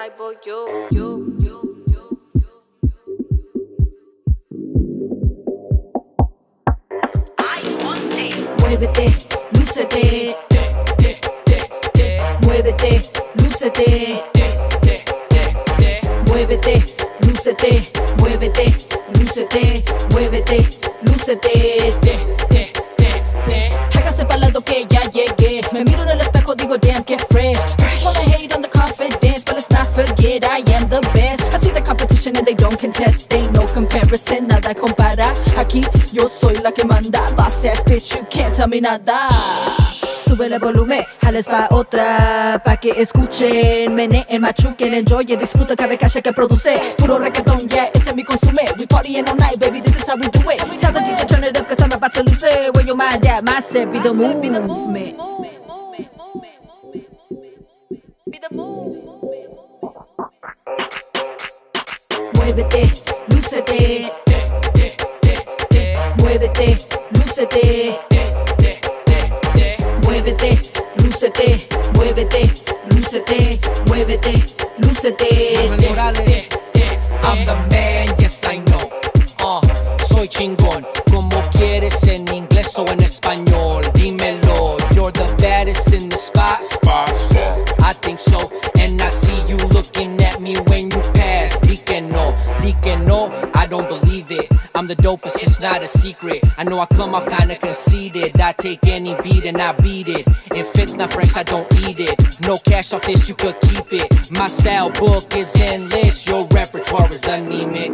ahí voy yo, yo. Muévete, lúcete. Muévete, lúcete. Muévete, lúcete. Muévete, lúcete. Muévete, lúcete. Let's not forget I am the best. I see the competition and they don't contest. Ain't no comparison, nada compara. Aquí yo soy la que manda. Boss ass bitch, you can't tell me nada. Sube el volumen, jales pa' otra, pa' que escuchen, meneen, machuquen, enjoy, disfruta cada calle que produce. Puro reggaeton, yeah, ese es mi consume. We partying all night, baby, this is how we do it. Tell the DJ turn it up, cause I'm about to lose it. Where your mind at, my set, be the movement. Muévete, lúcete. Muévete, lúcete. Muévete, lúcete, muévete, lúcete, muévete, lúcete. Morales, I'm the man, yes I know. Uh, soy chingón, como quieres en inglés o en español. Dímelo, you're the baddest in the spot. Spot, I think so, and I see you looking at me when you pass. Di que no, di que no, I don't believe. The dopest, it's not a secret. I know I come off kinda conceited. I take any beat and I beat it. If it's not fresh, I don't eat it. No cash off this, you could keep it. My style book is endless, your repertoire is anemic.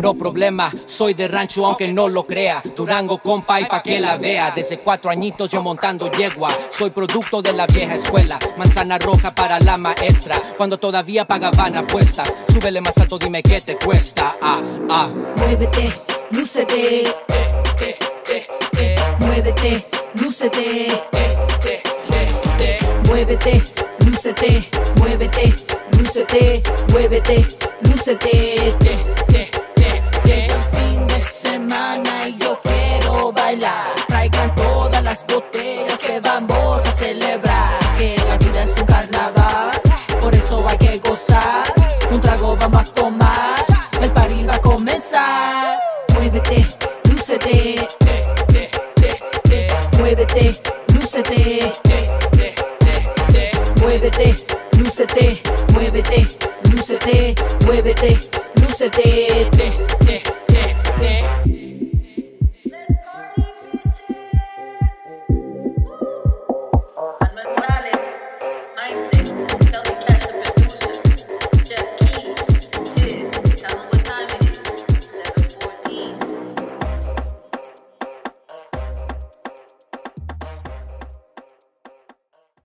No problema, soy de rancho aunque no lo crea. Durango, compa, y pa' que la vea. Desde cuatro añitos yo montando yegua. Soy producto de la vieja escuela. Manzana roja para la maestra. Cuando todavía pagaban apuestas. Súbele más alto, dime qué te cuesta. Ah, ah. Muévete, lúcete. Muévete, lúcete. Muévete, lúcete, muévete, lúcete, muévete, lúcete. Llega el fin de semana yo quiero bailar. Muévete, lúcete. Muévete, lúcete. Muévete, lúcete, muévete, lúcete, muévete, lúcete.